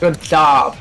Good job.